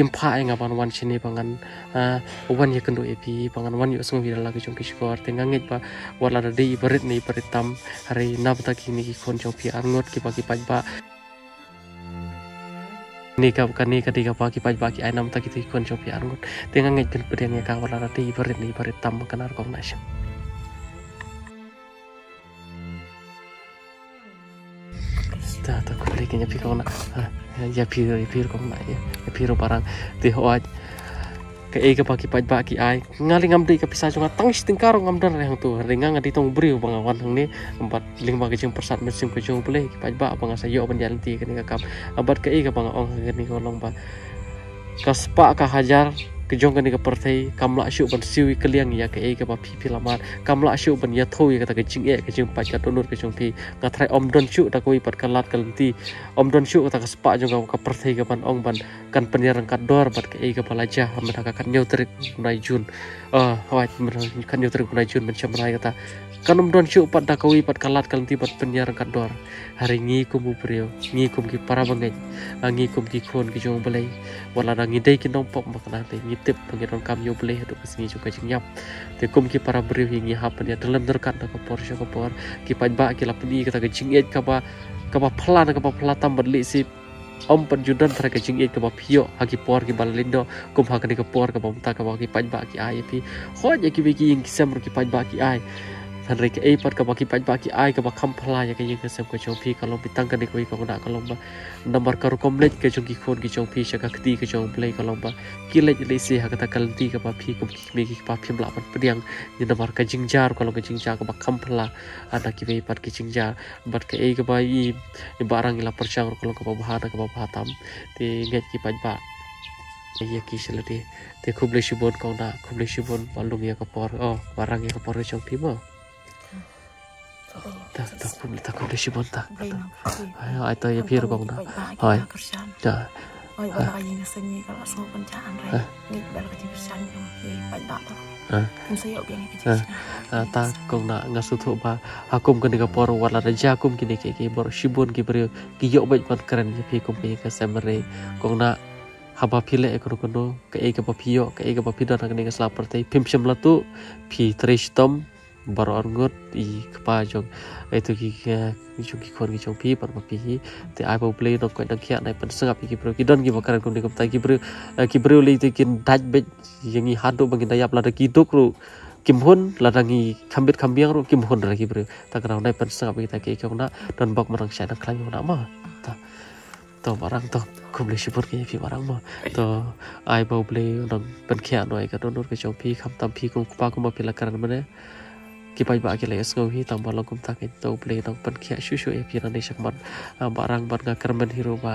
kimpa ay nga ban wan chini bangan wan ya kendo epi bangan wan yu sungi la ki chongki skor tenga ngit ba wala da dei ni barit tam hari nabta ki ni ki kon chong pi arngot ki ba paj ba. Ni ka ka ni ka tiga pa ki paj ba ki ay nam ta ki ti kon chong pi arngot tenga ngit ken pedian ya ka wala da dei barit ni barit tam kanar kong nasya ta ta ko le kenya pi ya pi ya pi kong na ya pi ro barang. Ti hoaj ke e ka paki paj ba ki ai. Ngali ngam dei ka pisa jonga tang sting karo ngam yang tu. Ringa ngadi tong bri bang awan hang ni. Empat ling ba kecing persat mesim ke play ki paj ba bang sa yo ban jalan ti ka ni ka kam abat ke e ka bang ong ka ni ko long ba ka spa ka hajar kejong kan ka perthai kamla shu ban siwi kaliang ya ke e ka ba phi lamar kamla shu ban ya thoi ka ta ke jing e ke jing pa ka tonur ke jong phi nga thrai om don shu ta koi pat kalat kalanti om don shu ta ka spa jong ka perthai ka ban ong ban kan penyerang kat dor bat ke e ka balaja ha ka kan nyau trik nai jun. Ah hawai kan nyau trik nai jun men chamrai kata kanum don shu pat da koi pat kalat pat penyerang kat dor. Hari ngi kum bu priyo ngi kum ki para bangai ngi kum ki khon ki jong balai wala ngi dei ki nong pok makna te ngi tip pengiron kam yo boleh tu ke sini juga nyap. Te kum ki para beri hingi hapan ya dalam derkat na kapor syo kapor. Ki paj ba ki kata ke jinget ka ba ka ba phala na ka ba phala tam badli si. Om penjudan tera ke jinget ka ba pio hagi por ki balalindo kum ha ka por ka ba mta ka ba ki paj ba ki ai pi. Ho ya ki ki ing kisam ki paj ba ki ai han re ke pat ka ba ki paj ba ki ai ka ba kham phala ya ke ing kisam ko chong pi. Kalau bitang ka ni ko ko na kalau ba nomor karu komlet ke jong ki khon ki chong pi. Sha ka kti ke jong play kalau ba kilet le si ha kata kalti ka pa phi kum ki me ki pa phim la pan pediang. Ni nomor ka jingjar kalau ka jingjar ka ba kham phala ada ki be pat ki jingjar. Bat ke e ka ba i barang ila perchang kalau ka ba bahana ka ba batam te nget ki pa ba ya ki sele de te khuble shibon kau na khuble shibon balung ya ka por oh barang ya ka por chong pi mo ta ta kum ta kum shi bon ta ai ai ta ye phir kong na hai ja oi kalau pencaan rai ni ta kong na nga su thu ba hakum kan ka por wala ra ja kum kini ke ke bor ki ki yo bai phi kum ke ka samre kong na haba e kono ka e ka pa ka e ka pa ka ka baru arngot i kapa jong. Itu ki jong ki kon ki jong pi par ma pi te ai bo play no ko dang khia nai pan sangap ki pro ki don ki bakaran kum ni kum ta ki bru ki bru li te kin daj be yang i hadu bangin dayap la ki duk ru. Kim hun la dangi khambit khambiang ru kim hun ra ki bru ta kra nai pan sangap ki ta ki kong na. Don bok marang sha na klang na ma. Ta to barang to. Kum le shipur ki pi barang ma. To ai bo play no pan khia noi ka don ru ki jong pi kham tam pi kum pa kum ma pi la karan mane ki pai ba ki le ngo hi tam ba kum ta ke to ple nong pan khia shu shu e pi na ne shak man barang ban ga karman hero ba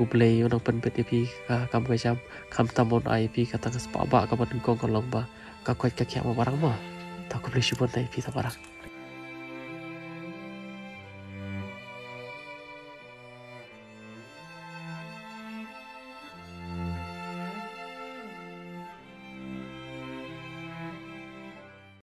u ple yo nong pan pet pi ka kam ka jam kham tam bon ai pi ka ta ka spa ba ka ban kong ko long ba ka kwat ka khia ma barang ma ta ko ple shu bon ta pi ta barang